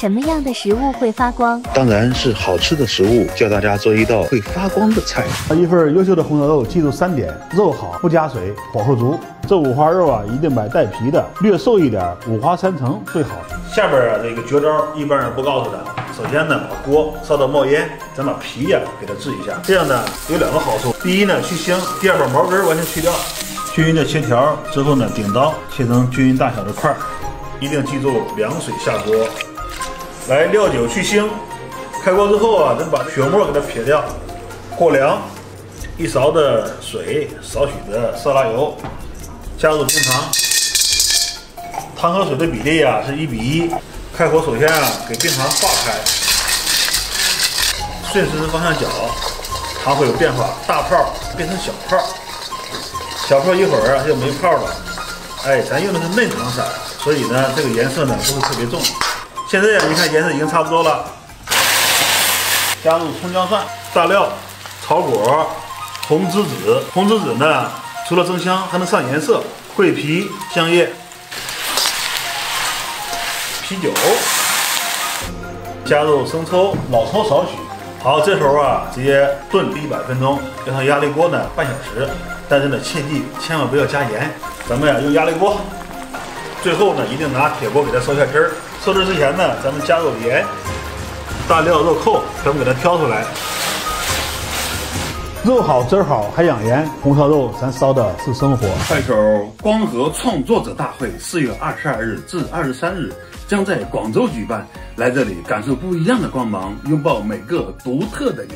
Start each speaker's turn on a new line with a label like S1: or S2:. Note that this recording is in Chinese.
S1: 什么样的食物会发光？
S2: 当然是好吃的食物。教大家做一道会发光的菜。
S3: 一份优秀的红烧肉，记住三点：肉好，不加水，火候足。这五花肉啊，一定买带皮的，略瘦一点，五花三层最好。
S4: 下边啊，这个绝招一般人不告诉的。首先呢，把锅烧到冒烟，咱把皮呀给它治一下。这样呢，有两个好处：第一呢，去腥；第二，把毛根完全去掉。均匀的切条之后呢，顶刀切成均匀大小的块儿。一定记住凉水下锅，来料酒去腥。开锅之后啊，咱把血沫给它撇掉，过凉。一勺的水，少许的色拉油，加入冰糖。汤和水的比例啊是一比一。开火首先啊，给冰糖化开，顺时针方向搅，糖会有变化，大泡变成小泡，小泡一会儿啊就没泡了。哎，咱用的是嫩糖色。所以呢，这个颜色呢不是特别重。现在呀，你看颜色已经差不多了。加入葱姜蒜、大料、草果、红栀子。红栀子呢，除了增香，还能上颜色。桂皮、香叶、啤酒。加入生抽，老抽少许。好，这时候啊，直接炖一百分钟，要上压力锅呢半小时。但是呢，切记千万不要加盐。咱们呀，用压力锅。最后呢，一定拿铁锅给它收下汁儿。收汁之前呢，咱们加入盐、大料、肉蔻，全部给它挑出来。
S3: 肉好汁儿好还养颜，红烧肉咱烧的是生活。
S5: 快手光合创作者大会四月二十二日至二十三日将在广州举办，来这里感受不一样的光芒，拥抱每个独特的你。